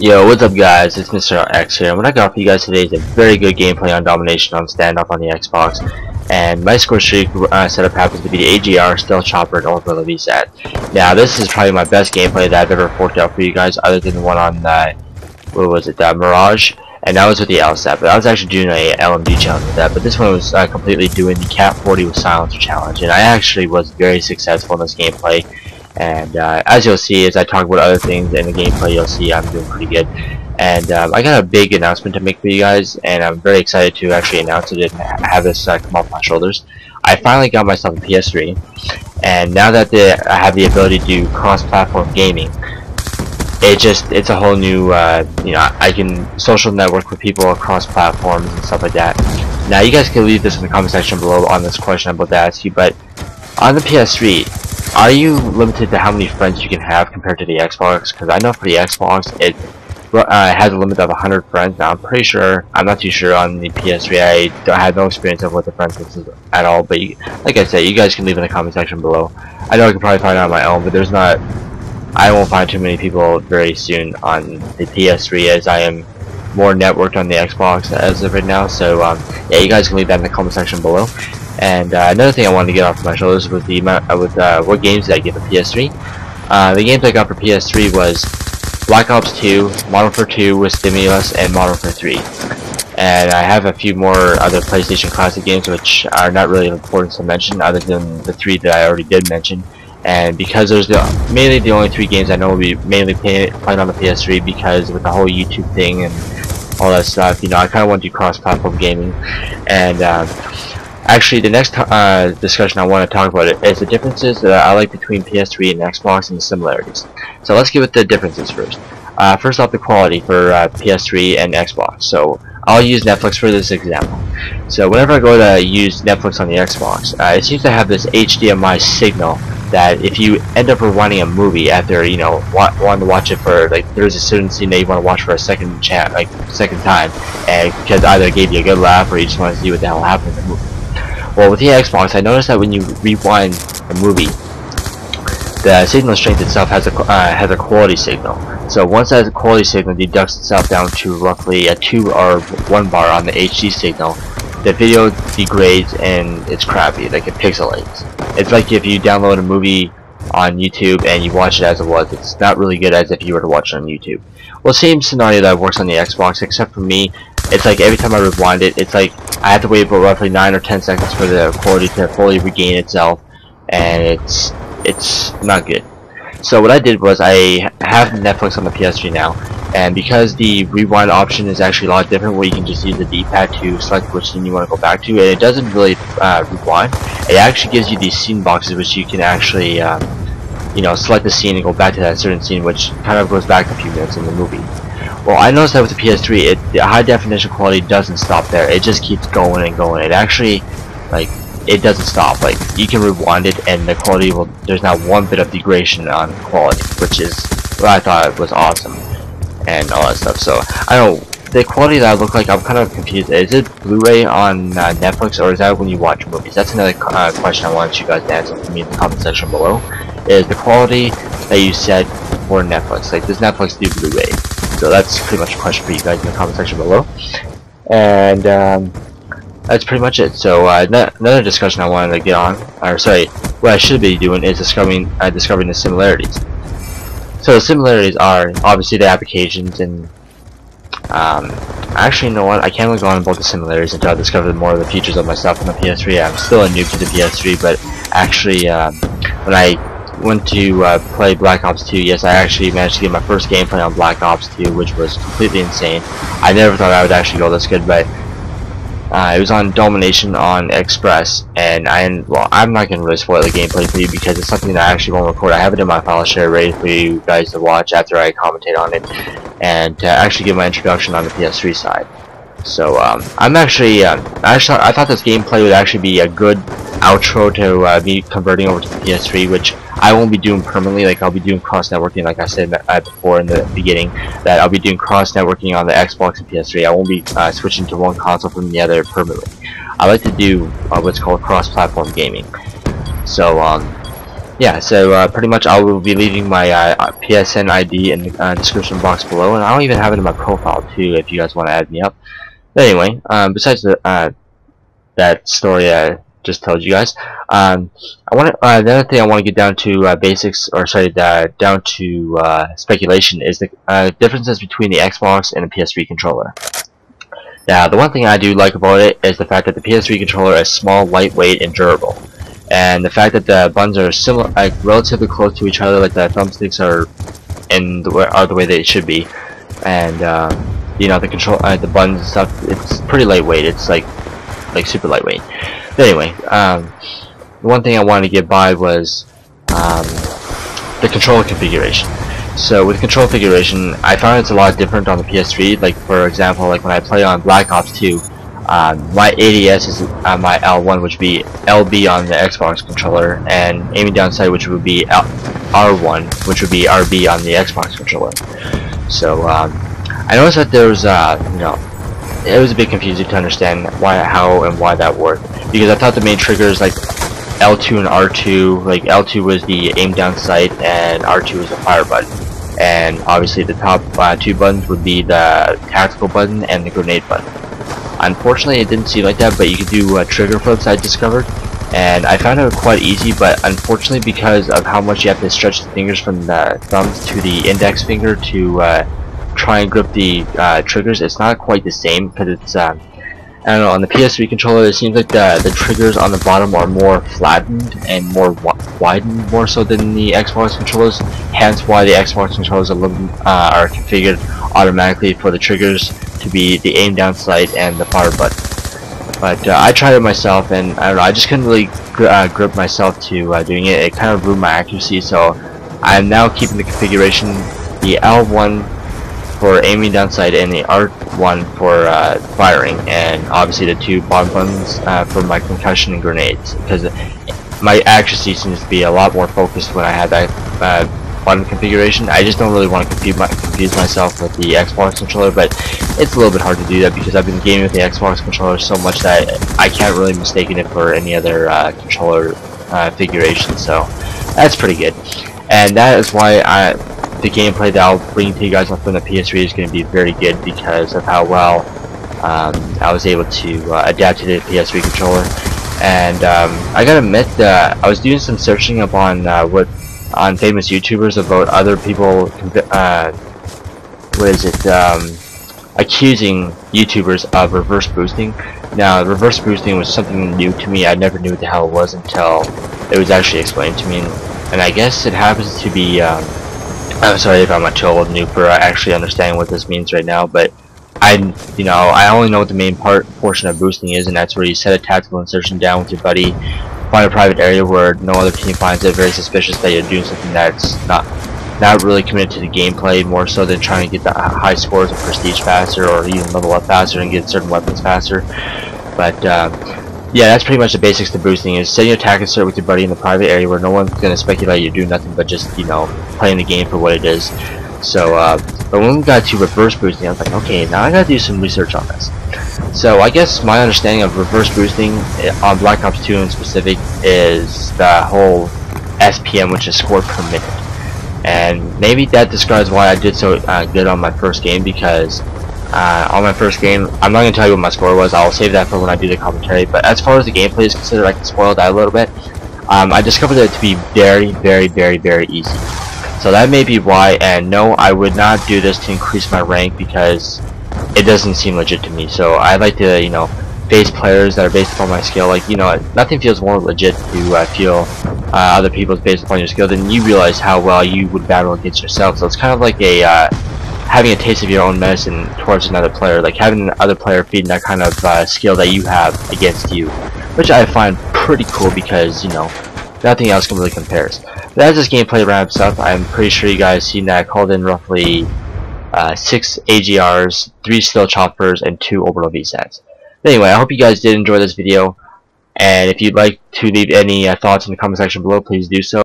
Yo, what's up guys, it's Mr. X here, and what I got for you guys today is a very good gameplay on Domination on standoff on the Xbox, and my score streak uh, setup happens to be the AGR, Stealth Chopper, and Orbital VSAT. Now, this is probably my best gameplay that I've ever forked out for you guys, other than the one on, uh, what was it, that Mirage, and that was with the LSAT, but I was actually doing a LMG challenge with that, but this one was uh, completely doing the KAP-40 with Silencer challenge, and I actually was very successful in this gameplay, and uh, as you'll see as I talk about other things in the gameplay you'll see I'm doing pretty good. And um, I got a big announcement to make for you guys and I'm very excited to actually announce it and have this uh, come off my shoulders. I finally got myself a PS3 and now that the, I have the ability to do cross-platform gaming it just it's a whole new uh, you know I can social network with people across platforms and stuff like that. Now you guys can leave this in the comment section below on this question about you but on the PS3 are you limited to how many friends you can have compared to the Xbox? Because I know for the Xbox, it uh, has a limit of 100 friends. Now, I'm pretty sure, I'm not too sure on the PS3. I have no experience of what the friends list is at all. But you, like I said, you guys can leave in the comment section below. I know I can probably find it on my own, but there's not. I won't find too many people very soon on the PS3 as I am more networked on the Xbox as of right now. So um, yeah, you guys can leave that in the comment section below. And uh, another thing I wanted to get off my shoulders was the amount, uh, with uh, what games did I get for PS3. Uh, the games I got for PS3 was Black Ops 2, Modern Warfare 2 with Stimulus, and Modern Warfare 3. And I have a few more other PlayStation Classic games which are not really important to mention other than the three that I already did mention. And because there's are mainly the only three games I know will be mainly playing on the PS3 because with the whole YouTube thing and all that stuff, you know, I kind of want to do cross-platform gaming. And uh, Actually, the next uh, discussion I want to talk about it is the differences that I like between PS3 and Xbox and the similarities. So let's get with the differences first. Uh, first off, the quality for uh, PS3 and Xbox. So I'll use Netflix for this example. So whenever I go to use Netflix on the Xbox, uh, it seems to have this HDMI signal that if you end up rewinding a movie after you know wa wanting to watch it for like there's a certain scene that you want to watch for a second chance, like second time, and because either it gave you a good laugh or you just want to see what the hell happened in the movie. Well, with the Xbox, I noticed that when you rewind a movie, the signal strength itself has a uh, has a quality signal. So once that quality signal deducts itself down to roughly a two or one bar on the HD signal, the video degrades and it's crappy, like it pixelates. It's like if you download a movie on YouTube and you watch it as it was, it's not really good as if you were to watch it on YouTube. Well, same scenario that works on the Xbox, except for me, it's like every time I rewind it, it's like I have to wait for roughly 9 or 10 seconds for the quality to fully regain itself, and it's it's not good. So what I did was I have Netflix on the PS3 now, and because the rewind option is actually a lot different where you can just use the D-pad to select which scene you want to go back to, and it doesn't really uh, rewind, it actually gives you these scene boxes which you can actually, um, you know, select the scene and go back to that certain scene which kind of goes back a few minutes in the movie. Well, I noticed that with the PS3, it, the high definition quality doesn't stop there. It just keeps going and going. It actually, like, it doesn't stop. Like, you can rewind it and the quality will, there's not one bit of degradation on quality, which is what I thought was awesome. And all that stuff. So, I don't the quality that I look like, I'm kind of confused. Is it Blu-ray on uh, Netflix or is that when you watch movies? That's another uh, question I want you guys to answer for me in the comment section below. Is the quality that you said for Netflix? Like, does Netflix do Blu-ray? So that's pretty much a question for you guys in the comment section below. And um, that's pretty much it. So uh, another discussion I wanted to get on, or sorry, what I should be doing is discovering uh, discovering the similarities. So the similarities are obviously the applications and um, actually you know what I can't really go on about the similarities until I discover more of the features of my stuff on the PS3. I'm still a noob to the PS3, but actually um, when I went to uh, play Black Ops 2, yes, I actually managed to get my first gameplay on Black Ops 2, which was completely insane. I never thought I would actually go this good, but uh, it was on Domination on Express, and I, well, I'm not going to really spoil the gameplay for you because it's something that I actually won't record. I have it in my file share ready for you guys to watch after I commentate on it, and to actually give my introduction on the PS3 side. So, um, I'm actually, uh, actually, I thought this gameplay would actually be a good outro to uh, me converting over to the PS3, which I won't be doing permanently. Like I'll be doing cross networking, like I said uh, before in the beginning, that I'll be doing cross networking on the Xbox and PS3. I won't be uh, switching to one console from the other permanently. I like to do uh, what's called cross-platform gaming. So um, yeah, so uh, pretty much I will be leaving my uh, PSN ID in the uh, description box below, and I'll even have it in my profile too if you guys want to add me up. But anyway, um, besides the, uh, that story I just told you guys, um, I want uh, the other thing I want to get down to uh, basics, or sorry, down to speculation is the differences between the Xbox and the PS3 controller. Now, the one thing I do like about it is the fact that the PS3 controller is small, lightweight, and durable and the fact that the buttons are similar, like relatively close to each other, like the thumbsticks are in the way are the way they should be, and um, you know the control, uh, the buttons and stuff. It's pretty lightweight. It's like like super lightweight. Anyway, um, the one thing I wanted to get by was um, the controller configuration. So with control configuration, I found it's a lot different on the PS3. Like for example, like when I play on Black Ops 2, um, my ADS is uh, my L1, which would be LB on the Xbox controller, and aiming down sight, which would be L R1, which would be RB on the Xbox controller. So um, I noticed that there was, uh, you know, it was a bit confusing to understand why, how, and why that worked. Because I thought the main triggers, like L2 and R2, like L2 was the aim down sight, and R2 was the fire button. And obviously, the top uh, two buttons would be the tactical button and the grenade button. Unfortunately, it didn't seem like that, but you could do uh, trigger flips I discovered. And I found it quite easy, but unfortunately because of how much you have to stretch the fingers from the thumbs to the index finger to uh, try and grip the uh, triggers, it's not quite the same because it's, um, I don't know, on the PS3 controller it seems like the, the triggers on the bottom are more flattened and more widened more so than the Xbox controllers, hence why the Xbox controllers are, uh, are configured automatically for the triggers to be the aim down sight and the fire button. But uh, I tried it myself, and I don't know, I just couldn't really gr uh, grip myself to uh, doing it. It kind of ruined my accuracy, so I'm now keeping the configuration the L1 for aiming down sight and the R1 for uh, firing, and obviously the two bottom buttons uh, for my concussion and grenades, because my accuracy seems to be a lot more focused when I have that uh, button configuration. I just don't really want to confuse, my, confuse myself with the Xbox controller, but it's a little bit hard to do that because I've been gaming with the Xbox controller so much that I can't really mistake it for any other uh, controller uh, configuration, so that's pretty good. And that is why I, the gameplay that I'll bring to you guys on from the PS3 is going to be very good because of how well um, I was able to uh, adapt to the PS3 controller. And um, I gotta admit that I was doing some searching upon uh, what on famous YouTubers about other people, uh, what is it, um, accusing YouTubers of reverse boosting. Now, reverse boosting was something new to me. I never knew what the hell it was until it was actually explained to me. And I guess it happens to be, um, I'm sorry if I'm a total noob for actually understanding what this means right now, but I, you know, I only know what the main part portion of boosting is, and that's where you set a tactical insertion down with your buddy, find a private area where no other team finds it very suspicious that you're doing something that's not not really committed to the gameplay more so than trying to get the high scores of prestige faster or even level up faster and get certain weapons faster. But uh, yeah that's pretty much the basics to boosting is setting your attack insert with your buddy in the private area where no one's to speculate you do nothing but just you know playing the game for what it is so uh, but when we got to reverse boosting I was like okay now I gotta do some research on this so I guess my understanding of reverse boosting eh, on Black Ops 2 in specific is the whole SPM, which is score per minute. And maybe that describes why I did so uh, good on my first game because uh, on my first game, I'm not going to tell you what my score was, I'll save that for when I do the commentary, but as far as the gameplay is considered, I can spoil that a little bit. Um, I discovered it to be very, very, very, very easy. So that may be why, and no, I would not do this to increase my rank because it doesn't seem legit to me. So I like to, you know, face players that are based upon my skill. Like, you know, nothing feels more legit to uh, feel uh, other people's based upon your skill than you realize how well you would battle against yourself. So it's kind of like a uh, having a taste of your own medicine towards another player, like having another player feeding that kind of uh, skill that you have against you, which I find pretty cool because you know nothing else can really compares. But as this gameplay wraps up, I'm pretty sure you guys seen that I called in roughly uh, 6 AGRs, 3 Stealth Choppers, and 2 Orbital VSATs. Anyway, I hope you guys did enjoy this video, and if you'd like to leave any uh, thoughts in the comment section below, please do so.